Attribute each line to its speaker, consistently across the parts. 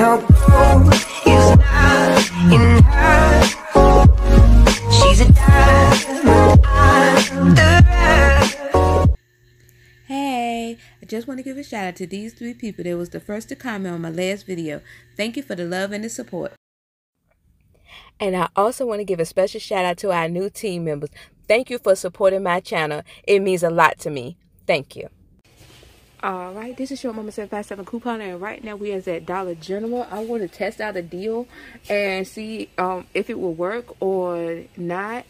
Speaker 1: no gold is not in her. She's a diamond under
Speaker 2: Hey, I just want to give a shout out to these three people that was the first to comment on my last video. Thank you for the love and the support. And I also want to give a special shout out to our new team members. Thank you for supporting my channel. It means a lot to me. Thank you. All right, this is your Mama 757 coupon, and right now we is at Dollar General. I want to test out a deal and see um, if it will work or not.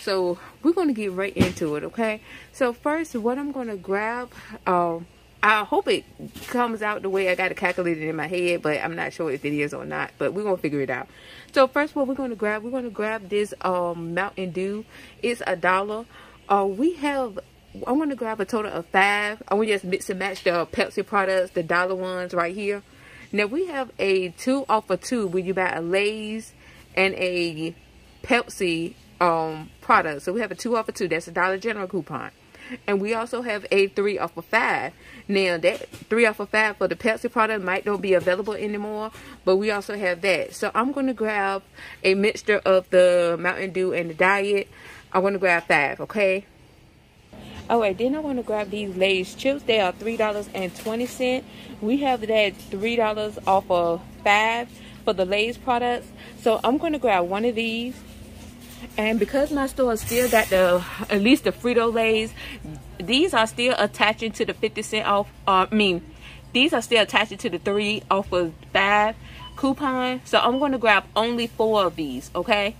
Speaker 2: So we're going to get right into it, okay? So first, what I'm going to grab, um, I hope it comes out the way I got it calculated in my head, but I'm not sure if it is or not, but we're going to figure it out. So first, what we're going to grab, we're going to grab this um, Mountain Dew. It's a dollar. Uh, we have I want to grab a total of five. I want to just mix and match the Pepsi products, the dollar ones right here. Now we have a two off of two when you buy a Lay's and a Pepsi um product. So we have a two off of two. That's a Dollar General coupon. And we also have a three off of five. Now that three off of five for the Pepsi product might not be available anymore, but we also have that. So I'm going to grab a mixture of the Mountain Dew and the Diet. I want to grab five, okay? All right, then I want to grab these Lay's chips. They are $3.20. We have that $3 off of 5 for the Lay's products. So I'm going to grab one of these. And because my store still got the, at least the Frito-Lays, these are still attaching to the 50 cent off, uh, I mean, these are still attaching to the 3 off of 5 coupon. So I'm going to grab only four of these, okay?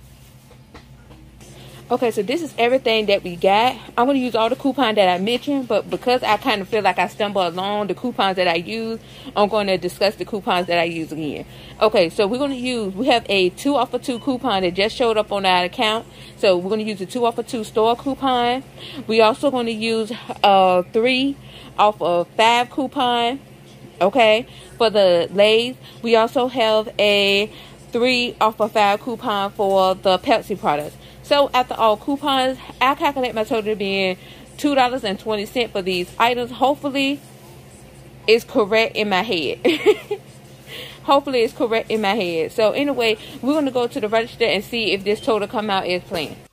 Speaker 2: Okay, so this is everything that we got. I'm going to use all the coupon that I mentioned, but because I kind of feel like I stumble along the coupons that I use, I'm going to discuss the coupons that I use again. Okay, so we're going to use, we have a 2 off of 2 coupon that just showed up on our account. So we're going to use the 2 off of 2 store coupon. We also going to use a 3 off of 5 coupon. Okay, for the Lay's. We also have a 3 off of 5 coupon for the Pepsi products. So after all coupons, I calculate my total being $2.20 for these items. Hopefully, it's correct in my head. Hopefully, it's correct in my head. So anyway, we're to go to the register and see if this total come out as planned.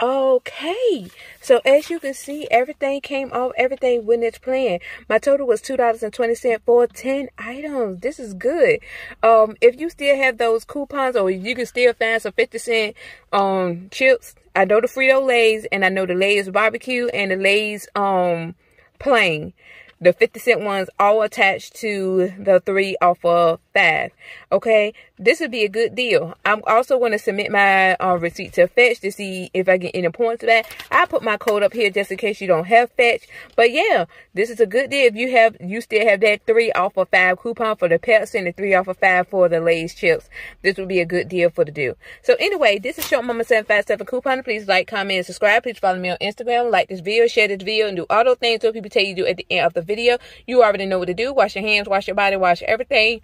Speaker 2: Okay, so as you can see, everything came off, everything went its plan. My total was $2.20 for 10 items. This is good. Um, if you still have those coupons or you can still find some 50 cent um chips, I know the Frito-Lays and I know the Lay's barbecue and the Lay's um plain the 50 cent ones all attached to the three off of five. Okay? This would be a good deal. I'm also going to submit my uh, receipt to fetch to see if i get any points back. I put my code up here just in case you don't have fetch. But yeah this is a good deal if you have you still have that three off of five coupon for the pets and the three off of five for the lay's chips. This would be a good deal for the deal. So anyway this is short mama 757 coupon please like comment subscribe. Please follow me on instagram. Like this video share this video and do all those things so people tell you do at the end of the video. You already know what to do. Wash your hands, wash your body, wash everything.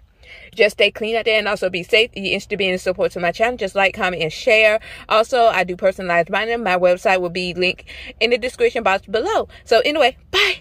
Speaker 2: Just stay clean out there and also be safe. You're interested in support to my channel. Just like, comment, and share. Also, I do personalized binding. My website will be linked in the description box below. So anyway, bye.